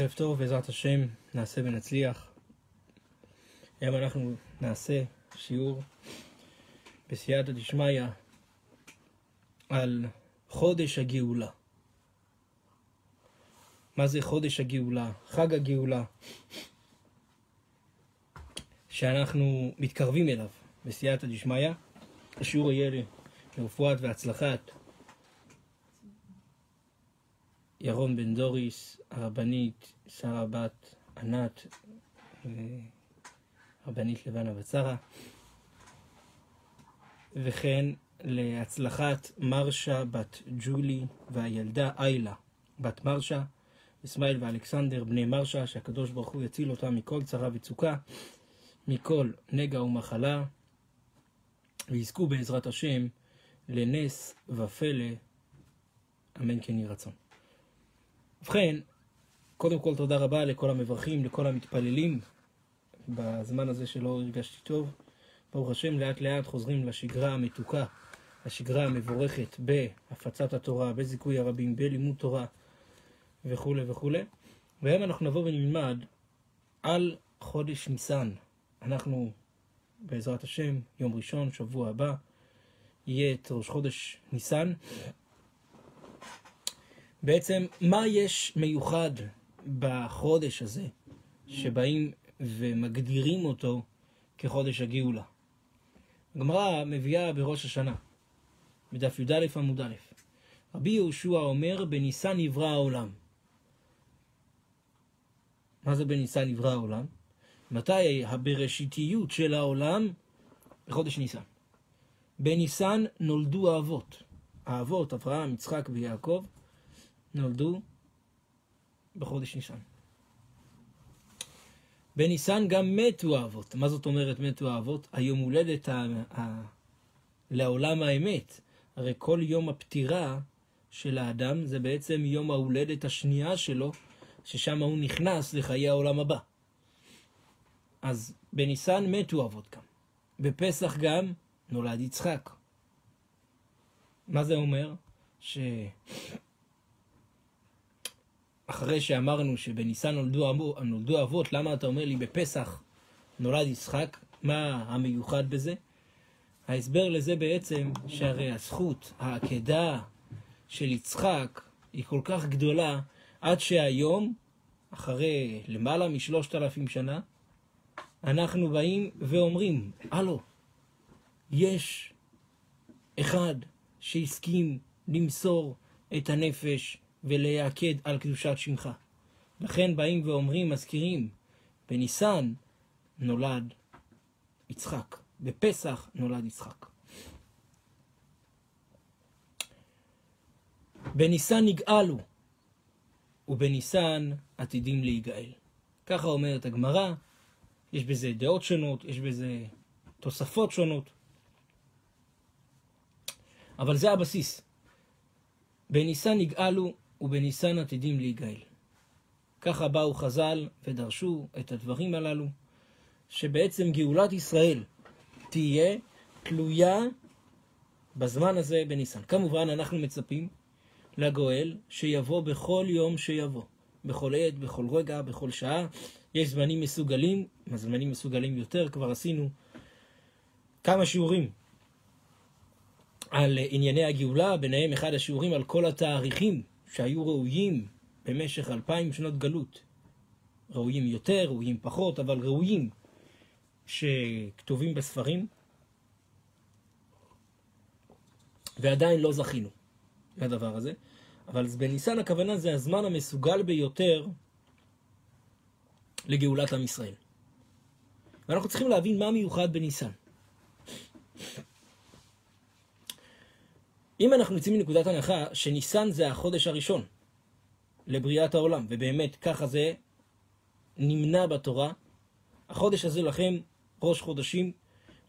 ערב טוב, בעזרת השם, נעשה ונצליח. היום אנחנו נעשה שיעור בסייעתא דשמיא על חודש הגאולה. מה זה חודש הגאולה? חג הגאולה, שאנחנו מתקרבים אליו בסייעתא דשמיא. השיעור יהיה לרפואת והצלחת ירון בן דוריס, הרבנית שרה בת ענת, רבנית לבנה בצרה, וכן להצלחת מרשה בת ג'ולי והילדה איילה בת מרשה, אסמאעיל ואלכסנדר בני מרשה, שהקדוש ברוך הוא יציל אותם מכל צרה וצוקה, מכל נגע ומחלה, ויזכו בעזרת השם לנס ופלא, אמן כן יהי רצון. ובכן, קודם כל תודה רבה לכל המברכים, לכל המתפללים. בזמן הזה שלא הרגשתי טוב, ברוך השם, לאט לאט חוזרים לשגרה המתוקה, לשגרה המבורכת בהפצת התורה, בזיכוי הרבים, בלימוד תורה וכולי וכולי. והיום אנחנו נבוא ונלמד על חודש ניסן. אנחנו, בעזרת השם, יום ראשון, שבוע הבא, יהיה את ראש חודש ניסן. בעצם, מה יש מיוחד בחודש הזה, שבאים ומגדירים אותו כחודש הגאולה? הגמרא מביאה בראש השנה, בדף י"א עמוד א', רבי יהושע אומר, בניסן נברא העולם. מה זה בניסן נברא העולם? מתי הבראשיתיות של העולם? בחודש ניסן. בניסן נולדו האבות. האבות, אברהם, יצחק ויעקב, נולדו בחודש ניסן. בניסן גם מתו האבות. מה זאת אומרת מתו האבות? היום הולדת ה... ה... לעולם האמת. הרי כל יום הפטירה של האדם זה בעצם יום ההולדת השנייה שלו, ששם הוא נכנס לחיי העולם הבא. אז בניסן מתו אבות גם. בפסח גם נולד יצחק. מה זה אומר? ש... אחרי שאמרנו שבניסן נולדו, נולדו אבות, למה אתה אומר לי בפסח נולד יצחק? מה המיוחד בזה? ההסבר לזה בעצם שהרי הזכות, העקדה של יצחק היא כל כך גדולה עד שהיום, אחרי למעלה משלושת אלפים שנה, אנחנו באים ואומרים, הלו, יש אחד שהסכים למסור את הנפש ולהיעקד על קדושת שמך. לכן באים ואומרים, מזכירים, בניסן נולד יצחק, בפסח נולד יצחק. בניסן נגאלו, ובניסן עתידים להיגאל. ככה אומרת הגמרא, יש בזה דעות שונות, יש בזה תוספות שונות, אבל זה הבסיס. בניסן נגאלו ובניסן עתידים להיגאל. ככה באו חז"ל ודרשו את הדברים הללו, שבעצם גאולת ישראל תהיה תלויה בזמן הזה בניסן. כמובן, אנחנו מצפים לגואל שיבוא בכל יום שיבוא, בכל עת, בכל רגע, בכל שעה. יש זמנים מסוגלים, זמנים מסוגלים יותר, כבר עשינו כמה שיעורים על ענייני הגאולה, ביניהם אחד השיעורים על כל התאריכים שהיו ראויים במשך אלפיים שנות גלות. ראויים יותר, ראויים פחות, אבל ראויים שכתובים בספרים, ועדיין לא זכינו לדבר הזה. אבל בניסן הכוונה זה הזמן המסוגל ביותר לגאולת עם ישראל. ואנחנו צריכים להבין מה מיוחד בניסן. אם אנחנו יוצאים מנקודת הנחה שניסן זה החודש הראשון לבריאת העולם, ובאמת ככה זה נמנע בתורה, החודש הזה לכם ראש חודשים,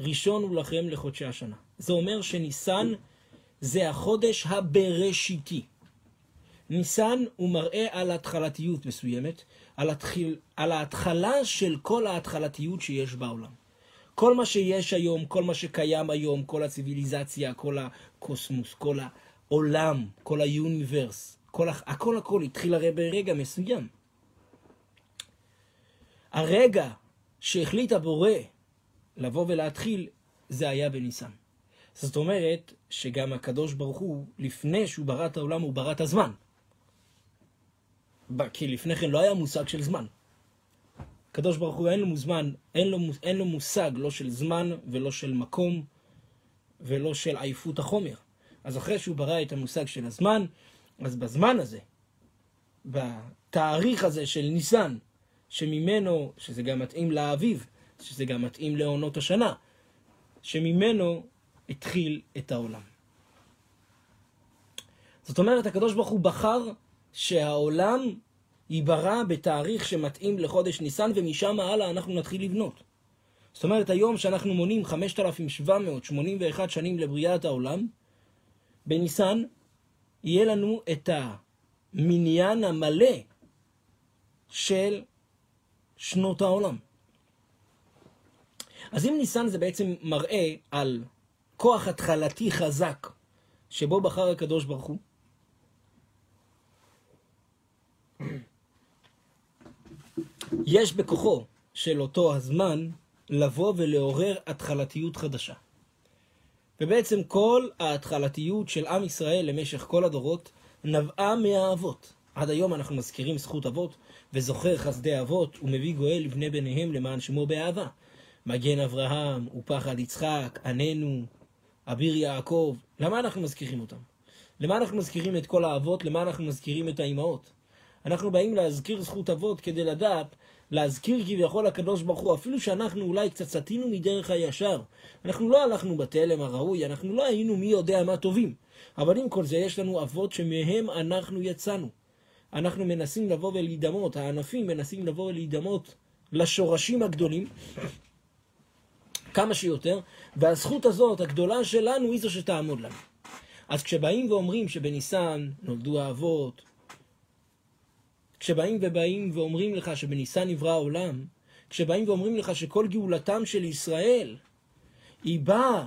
ראשון הוא לכם לחודשי השנה. זה אומר שניסן זה החודש הבראשיתי. ניסן הוא מראה על התחלתיות מסוימת, על, התחיל, על ההתחלה של כל ההתחלתיות שיש בעולם. כל מה שיש היום, כל מה שקיים היום, כל הציוויליזציה, כל הקוסמוס, כל העולם, כל היוניברס, כל, הכל הכל התחיל הרי ברגע מסוים. הרגע שהחליט הבורא לבוא ולהתחיל, זה היה בניסן. זאת אומרת שגם הקדוש ברוך הוא, לפני שהוא ברא את העולם, הוא ברא את הזמן. כי לפני כן לא היה מושג של זמן. הקדוש ברוך הוא אין לו זמן, אין לו, אין לו מושג לא של זמן ולא של מקום ולא של עייפות החומר. אז אחרי שהוא ברא את המושג של הזמן, אז בזמן הזה, בתאריך הזה של ניסן, שממנו, שזה גם מתאים לאביב, שזה גם מתאים לעונות השנה, שממנו התחיל את העולם. זאת אומרת, הקדוש ברוך הוא בחר שהעולם ייברא בתאריך שמתאים לחודש ניסן, ומשם הלאה אנחנו נתחיל לבנות. זאת אומרת, היום שאנחנו מונים 5,781 שנים לבריאת העולם, בניסן יהיה לנו את המניין המלא של שנות העולם. אז אם ניסן זה בעצם מראה על כוח התחלתי חזק שבו בחר הקדוש ברוך הוא, יש בכוחו של אותו הזמן לבוא ולעורר התחלתיות חדשה. ובעצם כל ההתחלתיות של עם ישראל למשך כל הדורות נבעה מהאבות. עד היום אנחנו מזכירים זכות אבות, וזוכר חסדי אבות, ומביא גואל לבני בניהם למען שמו באהבה. מגן אברהם, ופחד יצחק, עננו, אביר יעקב. למה אנחנו מזכירים אותם? למה אנחנו מזכירים את כל האבות? למה אנחנו מזכירים את האימהות? אנחנו באים להזכיר זכות אבות כדי לדעת, להזכיר כביכול לקדוש ברוך הוא, אפילו שאנחנו אולי קצת סטינו מדרך הישר. אנחנו לא הלכנו בתלם הראוי, אנחנו לא היינו מי יודע מה טובים. אבל עם כל זה יש לנו אבות שמהם אנחנו יצאנו. אנחנו מנסים לבוא ולהידמות, הענפים מנסים לבוא ולהידמות לשורשים הגדולים כמה שיותר, והזכות הזאת, הגדולה שלנו, היא זו שתעמוד לנו. אז כשבאים ואומרים שבניסן נולדו האבות, כשבאים ובאים ואומרים לך שבניסן נברא העולם, כשבאים ואומרים לך שכל גאולתם של ישראל היא באה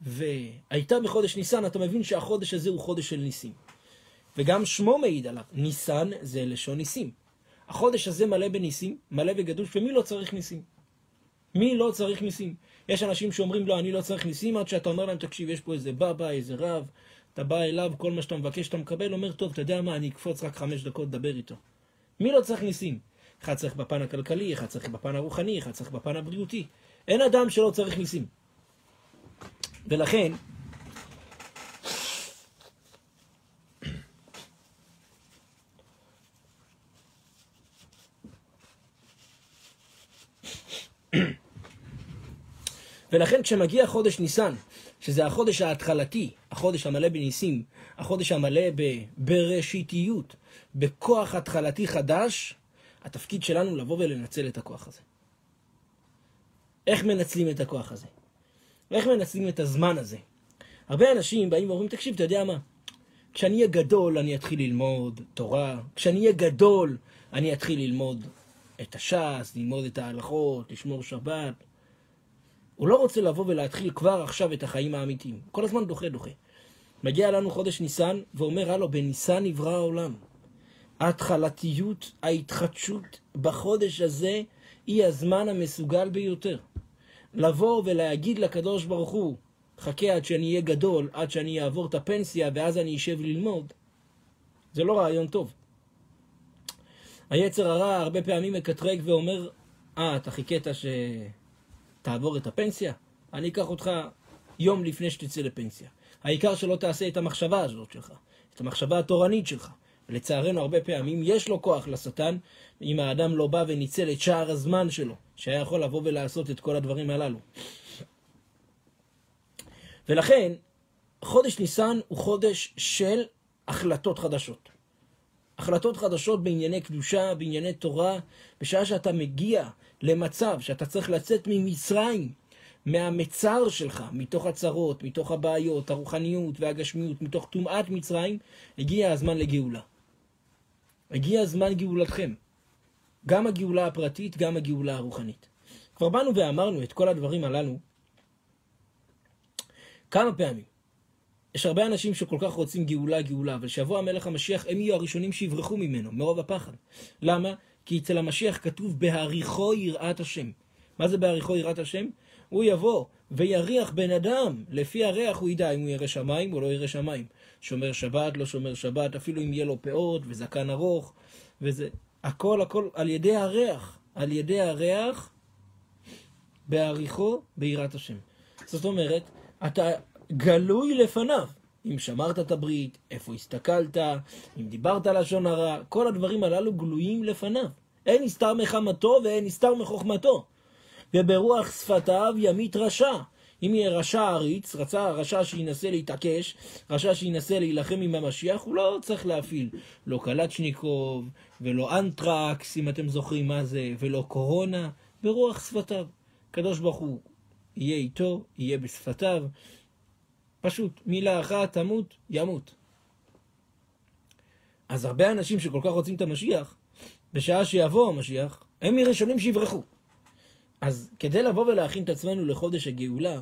והייתה בחודש ניסן, אתה מבין שהחודש הזה הוא חודש של ניסים. וגם שמו מעיד עליו, ניסן זה לשון ניסים. החודש הזה מלא בניסים, מלא בגדוש, ומי לא צריך ניסים? מי לא צריך ניסים? יש אנשים שאומרים לא, אני לא צריך ניסים, עד שאתה אומר להם, תקשיב, יש פה איזה בבא, איזה רב, אתה בא אליו, כל מה שאתה מבקש אתה מקבל, אומר, טוב, אתה יודע מה, אני אקפוץ רק חמש דקות לדבר איתו. מי לא צריך ניסים? אחד צריך בפן הכלכלי, אחד צריך בפן הרוחני, אחד צריך בפן הבריאותי. אין אדם שלא צריך ניסים. ולכן, ולכן כשמגיע חודש ניסן, שזה החודש ההתחלתי, החודש המלא בניסים, החודש המלא בראשיתיות, בכוח התחלתי חדש, התפקיד שלנו לבוא ולנצל את הכוח הזה. איך מנצלים את הכוח הזה? ואיך מנצלים את הזמן הזה? הרבה אנשים באים ואומרים, תקשיב, אתה יודע מה? כשאני אהיה גדול אני אתחיל ללמוד תורה, כשאני אהיה גדול אני אתחיל ללמוד את הש"ס, ללמוד את ההלכות, לשמור שבת. הוא לא רוצה לבוא ולהתחיל כבר עכשיו את החיים האמיתיים. כל הזמן דוחה דוחה. מגיע לנו חודש ניסן ואומר, הלו, בניסן נברא העולם. ההתחלתיות, ההתחדשות בחודש הזה היא הזמן המסוגל ביותר. לבוא ולהגיד לקדוש ברוך הוא, חכה עד שאני אהיה גדול, עד שאני אעבור את הפנסיה ואז אני אשב ללמוד, זה לא רעיון טוב. היצר הרע הרבה פעמים מקטרג ואומר, אה, אתה חיכית שתעבור את הפנסיה? אני אקח אותך יום לפני שתצא לפנסיה. העיקר שלא תעשה את המחשבה הזאת שלך, את המחשבה התורנית שלך. ולצערנו הרבה פעמים יש לו כוח לשטן, אם האדם לא בא וניצל את שער הזמן שלו, שהיה יכול לבוא ולעשות את כל הדברים הללו. ולכן, חודש ניסן הוא חודש של החלטות חדשות. החלטות חדשות בענייני קדושה, בענייני תורה, בשעה שאתה מגיע למצב שאתה צריך לצאת ממצרים, מהמצר שלך, מתוך הצרות, מתוך הבעיות, הרוחניות והגשמיות, מתוך טומאת מצרים, הגיע הזמן לגאולה. הגיע זמן גאולתכם. גם הגאולה הפרטית, גם הגאולה הרוחנית. כבר באנו ואמרנו את כל הדברים הללו כמה פעמים. יש הרבה אנשים שכל כך רוצים גאולה, גאולה, אבל שיבוא המלך המשיח, הם יהיו הראשונים שיברחו ממנו, מרוב הפחד. למה? כי אצל המשיח כתוב בהעריכו יראת השם. מה זה בהעריכו יראת השם? הוא יבוא ויריח בן אדם, לפי הריח הוא ידע אם הוא ירא שמיים או לא ירא שמיים. שומר שבת, לא שומר שבת, אפילו אם יהיה לו פאות וזקן ארוך, וזה, הכל הכל על ידי הריח, על ידי הריח, בהעריכו ביראת השם. זאת אומרת, אתה גלוי לפניו. אם שמרת את הברית, איפה הסתכלת, אם דיברת לשון הרע, כל הדברים הללו גלויים לפניו. אין נסתר מחמתו ואין נסתר מחוכמתו. וברוח שפתיו ימית רשע. אם יהיה רשע עריץ, רצה רשע שינסה להתעקש, רשע שינסה להילחם עם המשיח, הוא לא צריך להפעיל לא קלצ'ניקוב, ולא אנטרקס, אם אתם זוכרים מה זה, ולא קורונה, ברוח שפתיו. הקדוש ברוך הוא יהיה איתו, יהיה בשפתיו. פשוט, מילה אחת, תמות, ימות. אז הרבה אנשים שכל כך רוצים את המשיח, בשעה שיבוא המשיח, הם מראשונים שיברחו. אז כדי לבוא ולהכין את עצמנו לחודש הגאולה,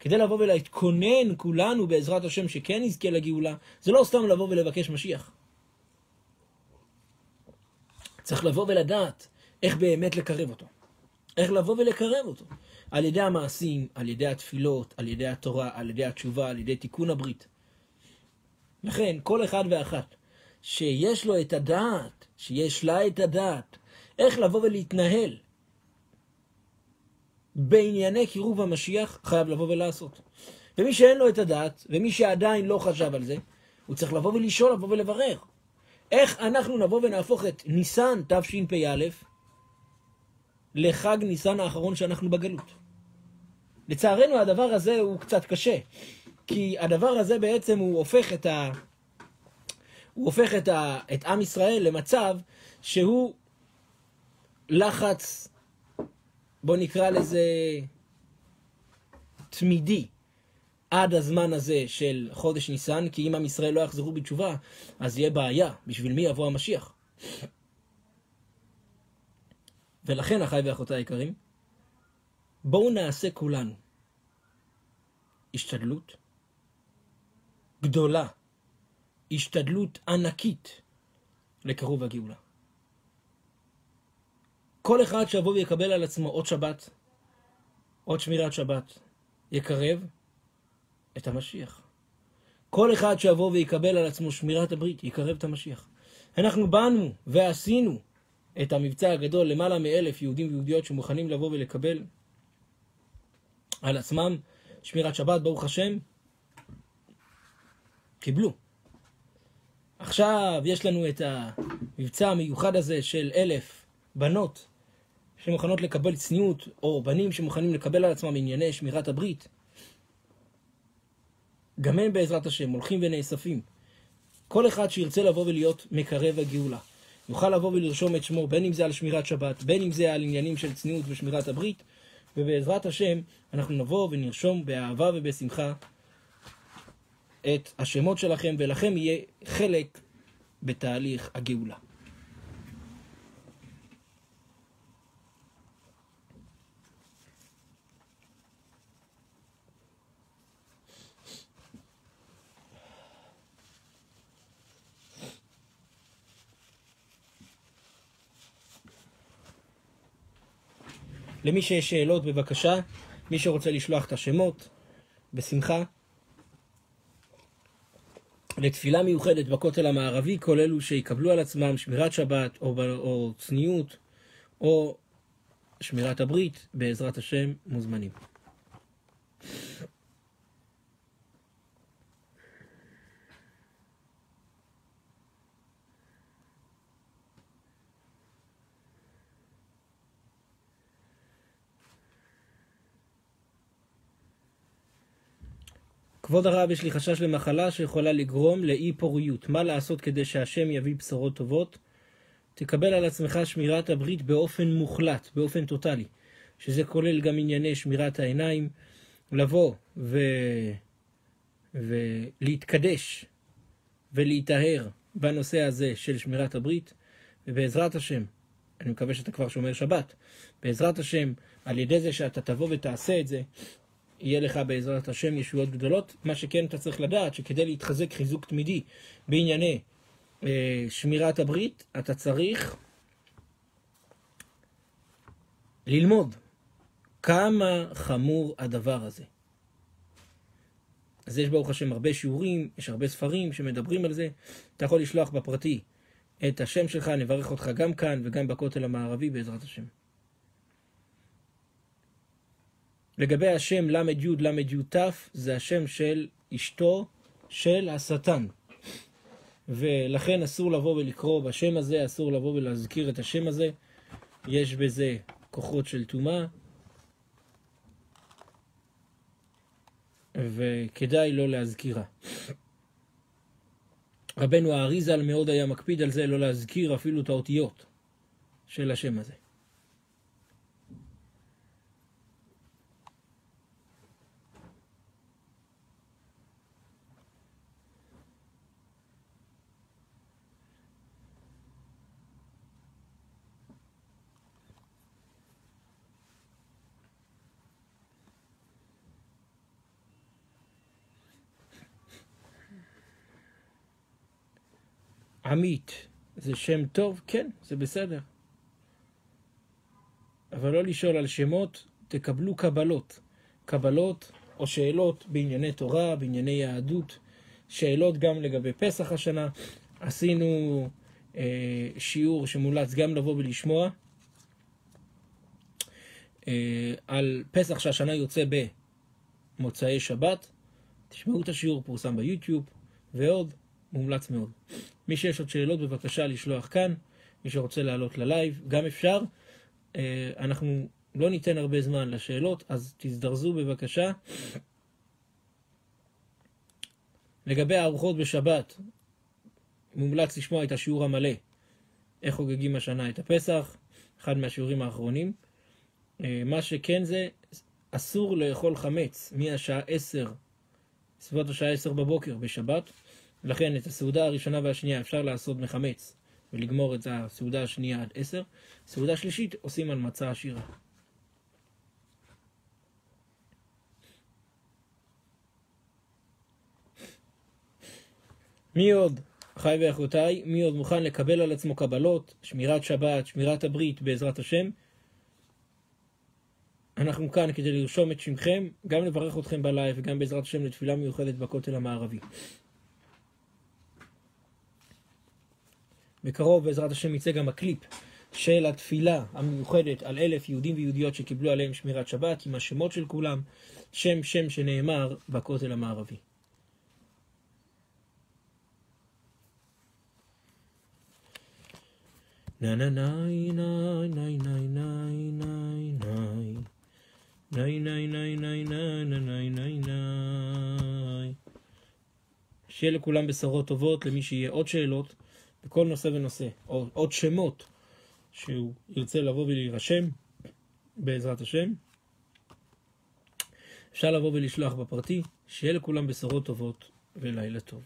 כדי לבוא ולהתכונן כולנו בעזרת השם שכן נזכה לגאולה, זה לא סתם לבוא ולבקש משיח. צריך לבוא ולדעת איך באמת לקרב אותו. איך לבוא ולקרב אותו. על ידי המעשים, על ידי התפילות, על ידי התורה, על ידי התשובה, על ידי תיקון הברית. לכן, כל אחד ואחת שיש לו את הדעת, שיש לה את הדעת, איך לבוא ולהתנהל בענייני קירוב המשיח, חייב לבוא ולעשות. ומי שאין לו את הדעת, ומי שעדיין לא חשב על זה, הוא צריך לבוא ולשאול, לבוא ולברר. איך אנחנו נבוא ונהפוך את ניסן תשפ"א לחג ניסן האחרון שאנחנו בגלות. לצערנו הדבר הזה הוא קצת קשה, כי הדבר הזה בעצם הוא הופך את, ה... הוא הופך את, ה... את עם ישראל למצב שהוא לחץ, בוא נקרא לזה תמידי, עד הזמן הזה של חודש ניסן, כי אם עם ישראל לא יחזרו בתשובה, אז יהיה בעיה, בשביל מי יבוא המשיח. ולכן, אחיי ואחותיי היקרים, בואו נעשה כולנו השתדלות גדולה, השתדלות ענקית לקרוב הגאולה. כל אחד שיבוא ויקבל על עצמו עוד שבת, עוד שמירת שבת, יקרב את המשיח. כל אחד שיבוא ויקבל על עצמו שמירת הברית, יקרב את המשיח. אנחנו באנו ועשינו את המבצע הגדול, למעלה מאלף יהודים ויהודיות שמוכנים לבוא ולקבל על עצמם שמירת שבת, ברוך השם, קיבלו. עכשיו יש לנו את המבצע המיוחד הזה של אלף בנות שמוכנות לקבל צניעות, או בנים שמוכנים לקבל על עצמם ענייני שמירת הברית. גם הם בעזרת השם הולכים ונאספים. כל אחד שירצה לבוא ולהיות מקרב הגאולה. יוכל לבוא ולרשום את שמו, בין אם זה על שמירת שבת, בין אם זה על עניינים של צניעות ושמירת הברית, ובעזרת השם אנחנו נבוא ונרשום באהבה ובשמחה את השמות שלכם, ולכם יהיה חלק בתהליך הגאולה. למי שיש שאלות, בבקשה. מי שרוצה לשלוח את השמות, בשמחה. לתפילה מיוחדת בכותל המערבי, כל אלו שיקבלו על עצמם שמירת שבת או, או צניעות או שמירת הברית, בעזרת השם, מוזמנים. כבוד הרב, יש לי חשש למחלה שיכולה לגרום לאי פוריות. מה לעשות כדי שהשם יביא בשורות טובות? תקבל על עצמך שמירת הברית באופן מוחלט, באופן טוטאלי, שזה כולל גם ענייני שמירת העיניים, לבוא ו... ולהתקדש ולהיטהר בנושא הזה של שמירת הברית, ובעזרת השם, אני מקווה שאתה כבר שומר שבת, בעזרת השם, על ידי זה שאתה תבוא ותעשה את זה, יהיה לך בעזרת השם ישועות גדולות. מה שכן אתה צריך לדעת, שכדי להתחזק חיזוק תמידי בענייני אה, שמירת הברית, אתה צריך ללמוד כמה חמור הדבר הזה. אז יש ברוך השם הרבה שיעורים, יש הרבה ספרים שמדברים על זה. אתה יכול לשלוח בפרטי את השם שלך, נברך אותך גם כאן וגם בכותל המערבי בעזרת השם. לגבי השם ל"י ל"י ת', זה השם של אשתו של השטן. ולכן אסור לבוא ולקרוא בשם הזה, אסור לבוא ולהזכיר את השם הזה. יש בזה כוחות של טומאה, וכדאי לא להזכירה. רבנו האריזל מאוד היה מקפיד על זה לא להזכיר אפילו את האותיות של השם הזה. עמית זה שם טוב? כן, זה בסדר. אבל לא לשאול על שמות, תקבלו קבלות. קבלות או שאלות בענייני תורה, בענייני יהדות, שאלות גם לגבי פסח השנה. עשינו אה, שיעור שמולץ גם לבוא ולשמוע אה, על פסח שהשנה יוצא במוצאי שבת. תשמעו את השיעור, פורסם ביוטיוב ועוד. מומלץ מאוד. מי שיש עוד שאלות, בבקשה לשלוח כאן. מי שרוצה לעלות ללייב, גם אפשר. אה, אנחנו לא ניתן הרבה זמן לשאלות, אז תזדרזו בבקשה. לגבי הארוחות בשבת, מומלץ לשמוע את השיעור המלא, איך חוגגים השנה את הפסח, אחד מהשיעורים האחרונים. אה, מה שכן זה, אסור לאכול חמץ מהשעה 10, סביבות השעה 10 בבוקר בשבת. לכן את הסעודה הראשונה והשנייה אפשר לעשות מחמץ ולגמור את הסעודה השנייה עד עשר. סעודה שלישית עושים על מצה עשירה. מי עוד, אחיי ואחיותיי, מי עוד מוכן לקבל על עצמו קבלות, שמירת שבת, שמירת הברית בעזרת השם? אנחנו כאן כדי לרשום את שמכם, גם לברך אתכם בלייב וגם בעזרת השם לתפילה מיוחדת בכותל המערבי. בקרוב בעזרת השם יצא גם הקליפ של התפילה המיוחדת על אלף יהודים ויהודיות שקיבלו עליהם שמירת שבת עם השמות של כולם, שם שם שנאמר בכותל המערבי. שיהיה לכולם בשורות טובות, למי שיהיה עוד שאלות. בכל נושא ונושא, או עוד שמות שהוא ירצה לבוא ולהירשם, בעזרת השם. אפשר לבוא ולשלוח בפרטי, שיהיה לכולם בשורות טובות ולילה טוב.